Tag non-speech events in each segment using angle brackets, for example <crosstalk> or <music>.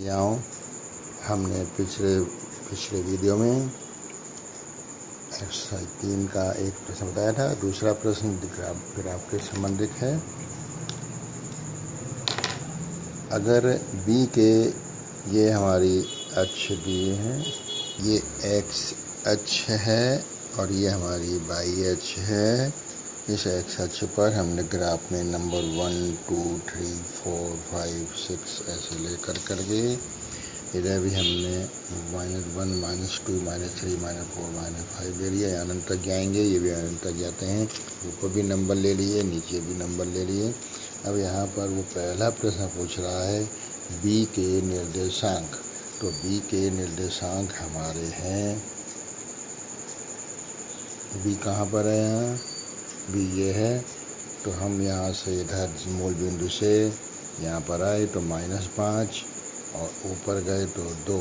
यहाँ हमने पिछले पिछले वीडियो में एक्सरसाइज तीन का एक प्रश्न बताया था। दूसरा प्रश्न ग्राफ ग्राफ के संबंधित है। अगर बी के ये हमारी अक्ष दिए है, ये एक्स अक्ष है और ये हमारी बाई अक्ष है इस एक्स अक्ष पर हमने ग्राफ में number one, two, three, four, five, six ऐसे लेकर कर गए इधर भी हमने minus one, minus two, minus three, minus four, minus five ले लिया अनंत तक जाएँगे, ये भी अनंत तक जाते हैं। ऊपर भी नंबर ले लिए, नीचे भी नंबर ले लिए। अब यहाँ पर वो पहला प्रश्न पूछ रहा है, बी के निर्देशांक। तो बी के निर्देशांक हमारे हैं। बी कहाँ पर है? यहाँ भी ये है तो हम यहाँ से इधर मूल बिंदु से यहाँ पर आए तो माइनस पाँच, और ऊपर गए तो दो।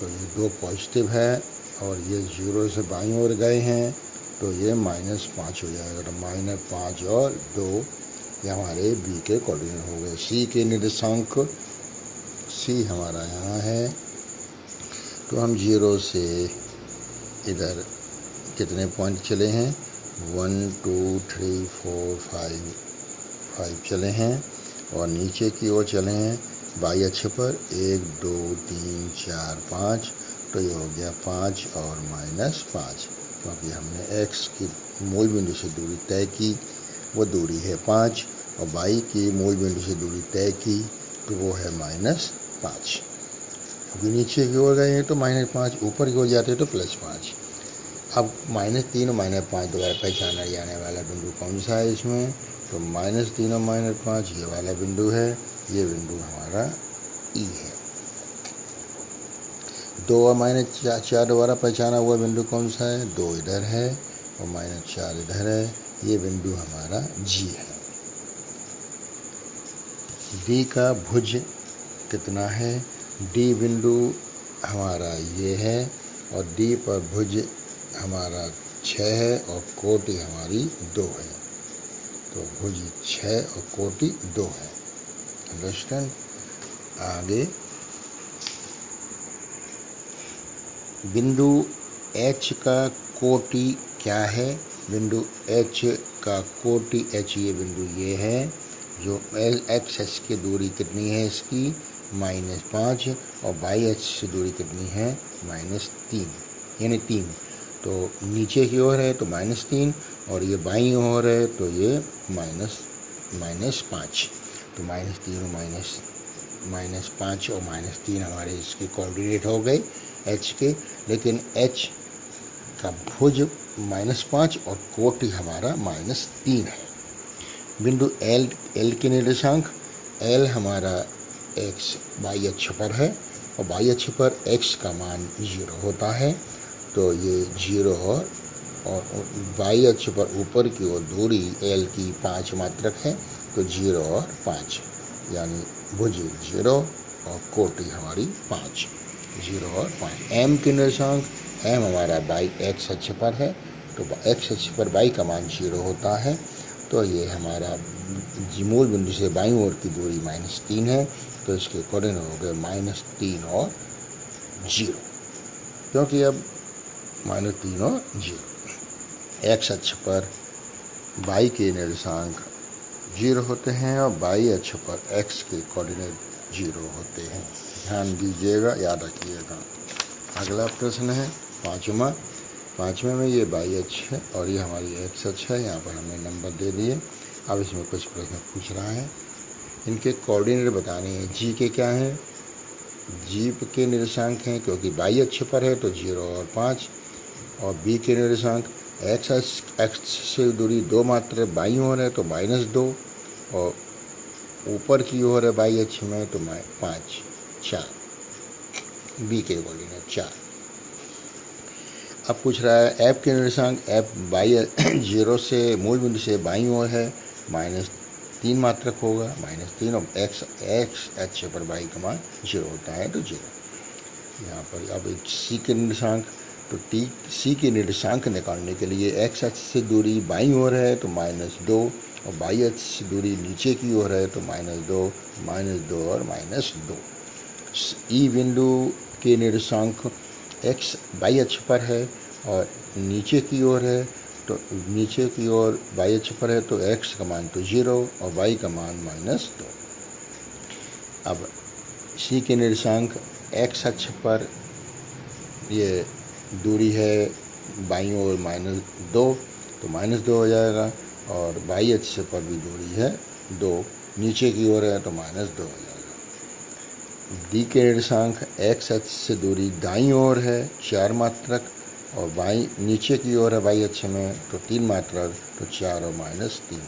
तो ये दो पॉजिटिव है, और ये ज़ीरो से बाई ओर गए हैं तो ये माइनस पाँच हो जाएगा। तो माइनस पाँच और दो, ये हमारे बी के कोऑर्डिनेट हो गए। सी के निर्देशांक सी हमारा यहाँ है। तो हम ज़ीरो से इधर कितने पॉइंट चले हैं? One two three four five five चले हैं और नीचे की ओर चले हैं। बाई अच्छे पर एक, दो, तीन, चार, पाँच। तो ये हो गया पाँच और माइनस पाँच। क्योंकि हमने एक्स की मूल बिंदु से दूरी तय की, वो दूरी है पाँच और बाई की मूल बिंदु से दूरी तय की तो वो है माइनस पाँच। क्योंकि नीचे की ओर गए हैं तो माइनस पाँच, ऊपर की ओर जाते हैं तो प्लस पाँच। अब माइनस तीन और माइनस पाँच दोबारा पहचाना जाने वाला बिंदु कौन सा है इसमें? तो माइनस तीन और माइनस पाँच, ये वाला बिंदु है, ये बिंदु हमारा ई है। दो और माइनस चार चार दोबारा पहचाना हुआ बिंदु कौन सा है? दो इधर है और माइनस चार इधर है, ये बिंदु हमारा जी है। डी का भुज कितना है? डी बिंदु हमारा ये है और डी पर भुज हमारा छः है और कोटि हमारी दो है। तो भुज छः और कोटि दो है। अंडरस्टैंड आगे। बिंदु एच का कोटि क्या है? बिंदु एच का कोटि एच ये बिंदु ये है, जो एल एक्स एच की दूरी कितनी है इसकी? माइनस पाँच और बाई एच से दूरी कितनी है? माइनस तीन। यानी तीन। तो नीचे की ओर है तो माइनस तीन और ये बाई ओर है तो ये माइनस माइनस पाँच। तो माइनस तीन और माइनस माइनस पाँच और माइनस तीन हमारे इसके कोऑर्डिनेट हो गए एच के। लेकिन एच का भुज माइनस पाँच और कोटि हमारा माइनस तीन है। बिंदु एल एल के निर्देशांक एल हमारा एक्स बाई अक्ष पर है और बाई अक्ष पर एक्स का मान ज़ीरो होता है। तो ये ज़ीरो और और बाई अक्ष पर ऊपर की ओर दूरी एल की पाँच मात्रक है तो ज़ीरो और पाँच, यानी भुज ज़ीरो और कोटि हमारी पाँच, ज़ीरो और पाँच। एम के निर्देशांक एम हमारा बाई एक्स अक्ष पर है तो एक्स अक्ष पर बाई का मान ज़ीरो होता है तो ये हमारा मूल बिंदु से बाई ओर की दूरी माइनस तीन है तो इसके कोऑर्डिनेट हो गए माइनस तीन और ज़ीरो। क्योंकि अब माइनस तीनों ज़ीरो एक्स अक्ष पर बाई के निर्देशांक ज़ीरो होते हैं और बाई अक्ष पर एक्स के कोऑर्डिनेट ज़ीरो होते हैं। ध्यान दीजिएगा, याद रखिएगा। अगला प्रश्न है, पाँचवा। पाँचवें में ये बाई अक्ष है और ये हमारी एक्स अक्ष है, यहाँ पर हमने नंबर दे दिए। अब इसमें कुछ प्रश्न पूछ रहा है। इनके कोऑर्डिनेट बताने हैं जी के क्या हैं? जीप के निर्देशांक हैं, क्योंकि बाई अक्ष पर है तो ज़ीरो और पाँच। और बी के निर्देशांक एक्स एक्स से दूरी दो मात्र बाई ओर है तो माइनस दो और ऊपर की ओर है बाई अक्ष में तो माइ पाँच, चार। बी के कोऑर्डिनेट चार। अब पूछ रहा है ऐप के निर्देशांक ऐप बाई <clears throat> ज़ीरो से मूल बिंदु से बाई ओर है माइनस तीन मात्रक होगा माइनस तीन और एक्स एक्स एच पर बाई का मान ज़ीरो होता है तो ज़ीरो। यहाँ पर अब सी के निर्देशांक तो टी सी के निर्देशांक निकालने के लिए एक्स एच से दूरी बाई ओर है तो माइनस दो और बाई एच से दूरी नीचे की ओर है तो माइनस दो माइनस दो और माइनस दो। ई बिंदु के निर्देशांक एक्स बाई अक्ष पर है और नीचे की ओर है तो नीचे की ओर बाई अक्ष पर है तो एक्स का मान तो ज़ीरो और वाई का मान माइनस दो। अब सी के निर्देशांक एक्स अक्ष पर ये दूरी है बाई और माइनस दो तो माइनस दो हो जाएगा, और बाई अक्ष पर भी दूरी है दो, नीचे की ओर है तो माइनस दो हो जाएगा। डी के निर्देशांक एक्स अक्ष से दूरी दाई ओर है, चार मात्रक, और बाई, नीचे की ओर है बाई अक्ष में तो तीन मात्रक तो चार और माइनस तीन।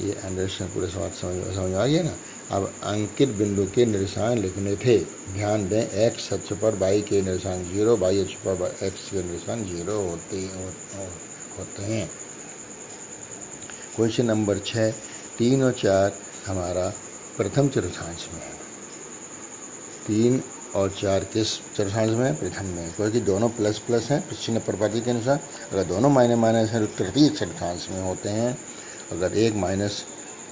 ये अंडरस्टैंड पूरे समझ समझ आ गया ना? अब अंकित बिंदु के निर्देशांक लिखने थे। ध्यान दें एक्स अक्ष पर बाई के निर्देशांक ज़ीरो बाई अक्ष पर एक्स के निर्देशांक ज़ीरो होते होते हैं। क्वेश्चन नंबर छः तीन और चार हमारा प्रथम चतुर्थांश में है। तीन और चार किस चतुर्थांश में प्रथम में। क्योंकि दोनों प्लस प्लस हैं चिन्ह प्रपाति के अनुसार। अगर दोनों माइनस माइनस हैं तो तृतीय चतुर्थांश में होते हैं। अगर एक माइनस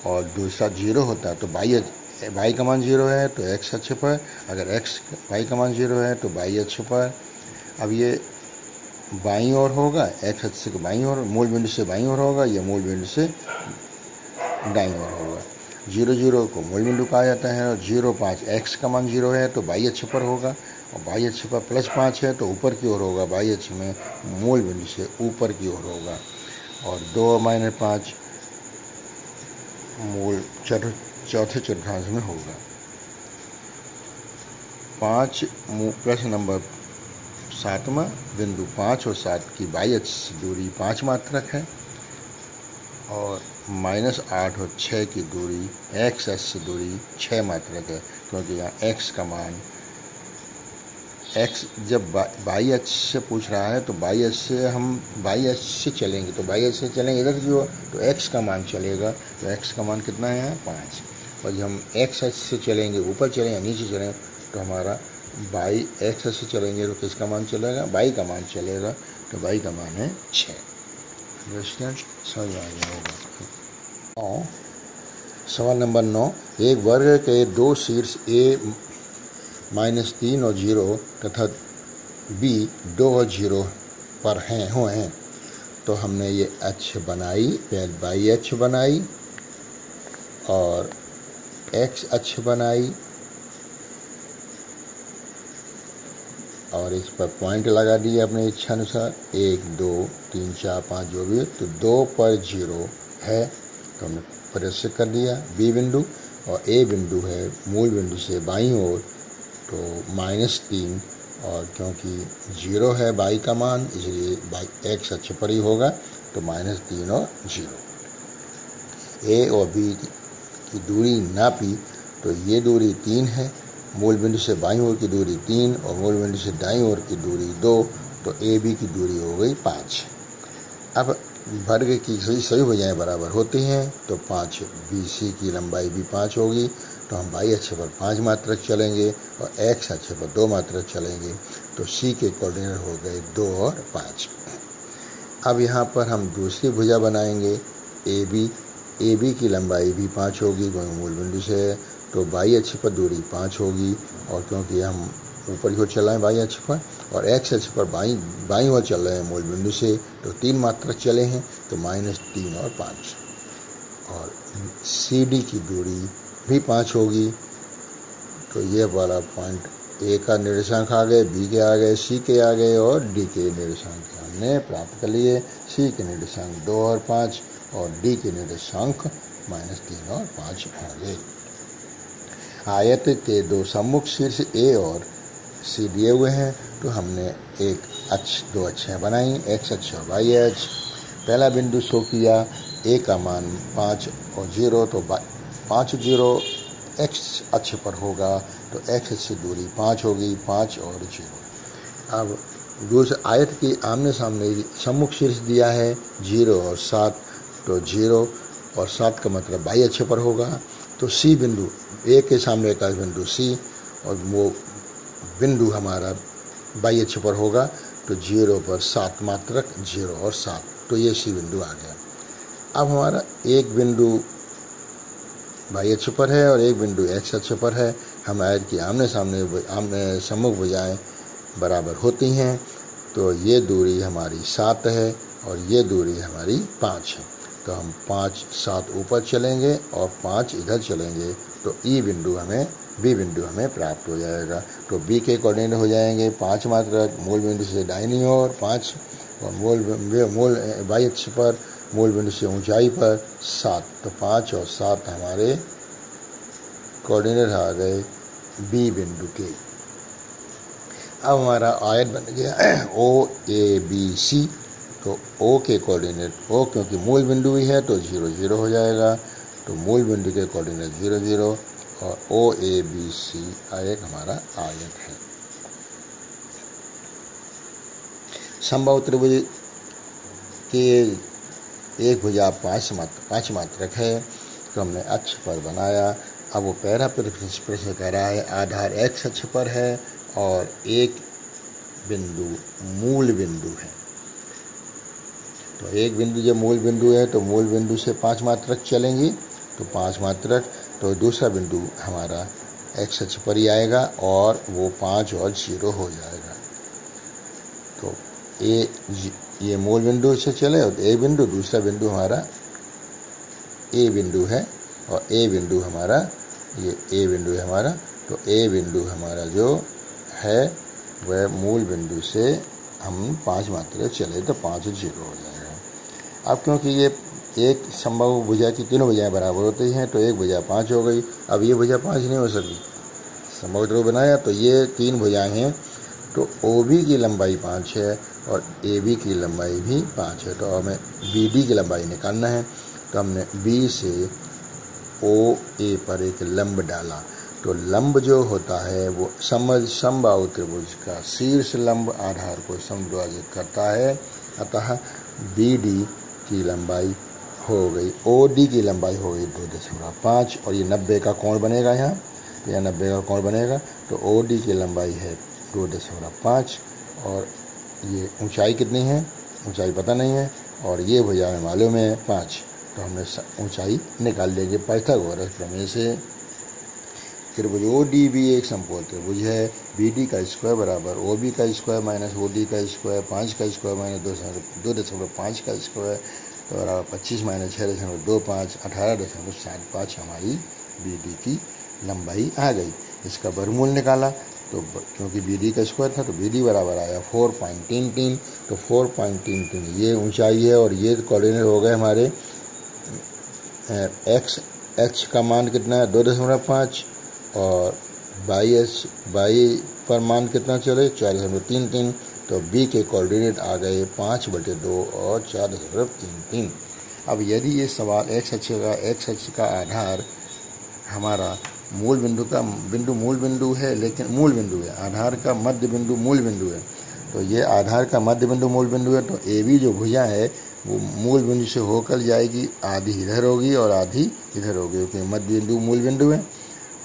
और दूसरा ज़ीरो होता है तो बाई बाई का मान ज़ीरो है तो एक्स अच्छे पर, अगर एक्स बाई का मान ज़ीरो है तो बाई अच्छे पर। अब ये बाई और होगा एक्स अच्छे के बाई और मूल बिंदु से बाई और होगा, या मूल बिंदु से दाई और होगा। ज़ीरो ज़ीरो को मूल बिंदु कहा जाता है, और ज़ीरो पाँच एक्स का मान ज़ीरो है तो बाई अच्छे पर होगा, और बाई अच्छे पर प्लस पाँच है तो ऊपर की ओर होगा बाई अच्छे में मूल बिंदु से ऊपर की ओर होगा। और दो माइनस पाँच मूल चर, चौथे चतुर्थांश में होगा। पाँच प्रश्न नंबर सातवा, बिंदु पाँच और सात की बाई दूरी पाँच मात्रक है और माइनस आठ और छः की दूरी एक्स एस दूरी छः मात्रक है, क्योंकि यहाँ एक्स का मान एक्स जब बाई एच से पूछ रहा है तो बाई एच से हम, बाई एच से चलेंगे तो बाई एच से चलेंगे इधर ओर तो एक्स का मान चलेगा तो एक्स का मान कितना है? पाँच। और जब हम एक्स एच से चलेंगे, ऊपर चलेंगे, नीचे चलेंगे तो हमारा बाई एक्स एच से चलेंगे तो किसका मान चलेगा? बाई का मान चलेगा तो बाई का मान है छः। समझ आ गया होगा। सवाल नंबर नौ। एक वर्ग के दो शीर्ष ए माइनस तीन और ज़ीरो तथा बी दो और ज़ीरो पर हैं, हुए हैं। तो हमने ये एच बनाई पहले बाई एच बनाई और एक्स एच बनाई और इस पर पॉइंट लगा दिए अपने इच्छा अनुसार। एक, दो, तीन, चार, पाँच, जो भी तो दो पर ज़ीरो है तो हमने प्रदर्शित कर दिया। बी बिंदु और ए बिंदु है, मूल बिंदु से बाई ओर। तो माइनस तीन, और क्योंकि ज़ीरो है बाई का मान, इसलिए बाई एक्स अच्छे पर ही होगा तो माइनस तीन और ज़ीरो। ए और बी की दूरी नापी तो ये दूरी तीन है। मूल बिंदु से बाई ओर की दूरी तीन, और मूल बिंदु से दाई ओर की दूरी दो तो ए बी की दूरी हो गई पाँच। अब वर्ग की सही सही भुजाएँ बराबर होती हैं तो पाँच बी सी की लंबाई भी पाँच होगी। तो हम वाई अच्छे पर पाँच मात्रक चलेंगे और एक्स अच्छे पर दो मात्रक चलेंगे तो सी के कोऑर्डिनेट हो गए दो और पाँच। अब यहाँ पर हम दूसरी भुजा बनाएँगे ए बी ए बी की लंबाई भी पाँच होगी, क्योंकि मूल बिंदु से है तो बाई अच्छे पर दूरी पाँच होगी, और क्योंकि हम ऊपर की ओर चल रहे हैं बाई अच्छे पर, और एक्स अच्छे पर बाई बाई ओर चल रहे हैं मूल बिंदु से तो तीन मात्रक चले हैं तो माइनस तीन और पाँच। और सी डी की दूरी भी पाँच होगी। तो ये वाला पॉइंट ए का निर्देशांक आ गए बी के आ गए सी के आ गए और डी के निर्देशांक हमने प्राप्त कर लिए। सी के निर्देशांक दो और पाँच और डी के निर्देशांक माइनस तीन और पाँच आ गए। आयत के दो सम्मुख शीर्ष ए और सी दिए हुए हैं तो हमने एक अच्छ दो अच्छे बनाई एक्स अच्छा वाई एच पहला बिंदु शो किया ए का मान पाँच और ज़ीरो तो पाँच ज़ीरो एक्स अच्छे पर होगा तो एक्स से दूरी पाँच होगी, पाँच और ज़ीरो। अब दूसरे आयत की आमने सामने सम्मुख शीर्ष दिया है, ज़ीरो और सात तो ज़ीरो और सात का मतलब बाई अच्छे पर होगा। तो सी बिंदु, ए के सामने का बिंदु सी, और वो बिंदु हमारा बाई अच्छे पर होगा तो ज़ीरो पर सात मात्रक, ज़ीरो और सात तो ये सी बिंदु आ गया। अब हमारा एक बिंदु वाई अक्ष पर है और एक बिंदु एक्स अक्ष पर है। हम आयत की आमने सामने आमने सम्मुख भुजाएँ बराबर होती हैं। तो ये दूरी हमारी सात है और ये दूरी हमारी पाँच है। तो हम पाँच सात ऊपर चलेंगे और पाँच इधर चलेंगे। तो ई बिंदु हमें बी बिंदु हमें प्राप्त हो जाएगा। तो बी के कोऑर्डिनेट हो जाएँगे पाँच मात्रा, मूल बिंदु से दाहिनी ओर पाँच और मूल मूल वाई अक्ष पर मूल बिंदु से ऊंचाई पर सात तो पाँच और सात हमारे कोऑर्डिनेट आ गए बी बिंदु के। अब हमारा आयत बन गया ओ ए बी सी तो ओ के कोऑर्डिनेट ओ क्योंकि मूल बिंदु भी है तो ज़ीरो ज़ीरो हो जाएगा। तो मूल बिंदु के कोऑर्डिनेट ज़ीरो ज़ीरो और ओ ए बी सी एक हमारा आयत है। संभव त्रिभुज के एक भुजा पाँच मात्र पाँच मात्रक है तो हमने अक्ष पर बनाया। अब वो पैरा पर प्रश्न कह रहा है आधार एक्स अक्ष पर है और एक बिंदु, मूल बिंदु है। तो एक बिंदु जब मूल बिंदु है तो मूल बिंदु से पाँच मात्रक चलेंगी तो पाँच मात्रक तो दूसरा बिंदु हमारा एक्स अक्ष पर ही आएगा और वो पाँच और ज़ीरो हो जाएगा। तो ए ये मूल बिंदु से चले और ए बिंदु, दूसरा बिंदु हमारा ए बिंदु है और ए बिंदु हमारा, ये ए बिंदु है हमारा तो ए बिंदु हमारा जो है, वह मूल बिंदु से हम पाँच मात्रा चले तो पाँच ज़ीरो हो जाएगा। अब क्योंकि ये एक संभव भुजा की तीनों भुजाएँ बराबर होती हैं तो एक भुजा पाँच हो गई। अब ये भुजा पाँच नहीं हो सकती। संभव ध्रुव बनाया तो ये तीन भुजाएँ हैं। तो ओ बी की लंबाई पाँच है और ए बी की लंबाई भी पाँच है। तो हमें बी डी की लंबाई निकालना है। तो हमने बी से ओ ए पर एक लंब डाला। तो लंब जो होता है वो समझ समबाहु त्रिभुज का शीर्ष लंब आधार को समद्वाजित करता है। अतः बी डी की लंबाई हो गई ओ डी की लंबाई हो गई दो दशमलव पाँच। और ये नब्बे का कोण बनेगा यहाँ? तो यह नब्बे का कोण बनेगा। तो ओ डी की लंबाई है दो दशमलव पाँच, और ये ऊंचाई कितनी है? ऊंचाई पता नहीं है, और ये भुजा में मालूम है, पाँच। तो हमने ऊंचाई निकाल लेंगे पैथागोरस प्रमेय से। त्रिभुज ओ डी भी एक समकोण त्रिभुज है। बी डी का स्क्वायर बराबर ओ बी का स्क्वायर माइनस ओ डी का स्क्वायर, पाँच का स्क्वायर माइनस दो दो दशमलव पाँच का स्क्वायर तो बराबर पच्चीस माइनस छः दशमलव दो पाँच, अठारह दशमलव सात पाँच हमारी बी डी की लंबाई आ गई। इसका बरमूल निकाला तो क्योंकि बी डी का स्क्वायर था तो बी डी बराबर आया फोर पॉइंट तीन तीन तो फोर पॉइंट तीन तीन, ये ऊंचाई है और ये कोऑर्डिनेट हो गए हमारे एक्स एच का मान कितना है? दो दशमलव पाँच और बाई एच बाई पर मान कितना चले? चार दशमलव तीन तीन तो बी के कोऑर्डिनेट आ गए पाँच बटे दो और चार दशमलव तीन तीन। अब यदि ये सवाल एक्स एच का एक्स एच का आधार हमारा मूल बिंदु का बिंदु मूल बिंदु है, लेकिन मूल बिंदु है। आधार का मध्य बिंदु मूल बिंदु है। तो ये आधार का मध्य बिंदु मूल बिंदु है तो ए बी जो भुजा है, वो मूल बिंदु से होकर जाएगी, आधी इधर होगी और आधी इधर होगी, क्योंकि मध्य बिंदु मूल बिंदु है।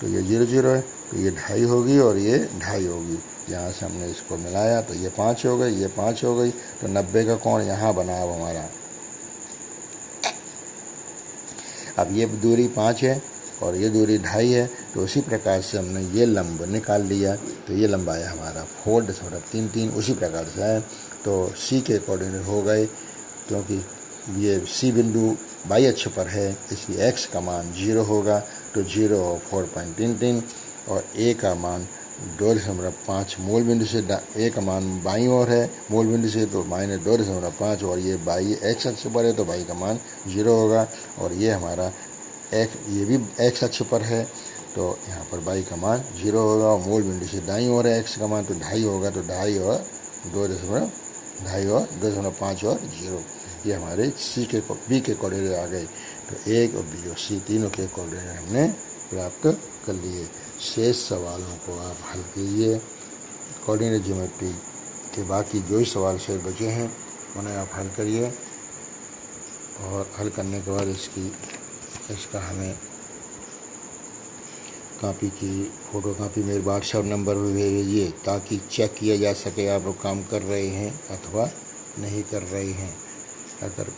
तो ये ज़ीरो ज़ीरो है तो ये ढाई होगी और ये ढाई होगी। यहाँ से हमने इसको मिलाया तो ये पाँच हो गई, ये पाँच हो गई तो नब्बे का कौन यहाँ बना अब हमारा। अब ये दूरी पाँच है और ये दूरी ढाई है तो उसी प्रकार से हमने ये लंब निकाल लिया। तो ये लंबा है हमारा फोर दशमलव तीन तीन, उसी प्रकार से है तो सी के कोऑर्डिनेट हो गए, क्योंकि ये सी बिंदु बाई अक्ष पर है, इसलिए एक्स का मान ज़ीरो होगा तो ज़ीरो और फोर पॉइंट तीन तीन, और ए का मान दो दशमलव पाँच मूल बिंदु से ए का मान बाई ओर है, मूल बिंदु से तो माइनस दो दशमलव पाँच, और ये बाई एक्स अक्ष पर है तो बाई का मान ज़ीरो होगा, और ये हमारा एक, ये भी एक्स अक्ष पर है तो यहाँ पर बाई का मान ज़ीरो होगा और मूल बिंदु से दाई और एक्स का मान तो ढाई होगा तो ढाई और दो दशमलव, ढाई और दो दशमलव पाँच और ज़ीरो। ये हमारे सी के, बी के कोऑर्डिनेट आ गए। तो एक और बी और सी तीनों के कोऑर्डिनेट हमने प्राप्त कर लिए। शेष सवालों को आप हल कीजिए। कोऑर्डिनेट ज्योमेट्री के बाकी जो ही सवाल शेष बचे हैं, उन्हें आप हल करिए। और हल करने के बाद इसकी इसका हमें कापी की फ़ोटो कापी मेरे व्हाट्सएप नंबर पर भेजिए ताकि चेक किया जा सके आप लोग काम कर रहे हैं अथवा नहीं कर रहे हैं। अगर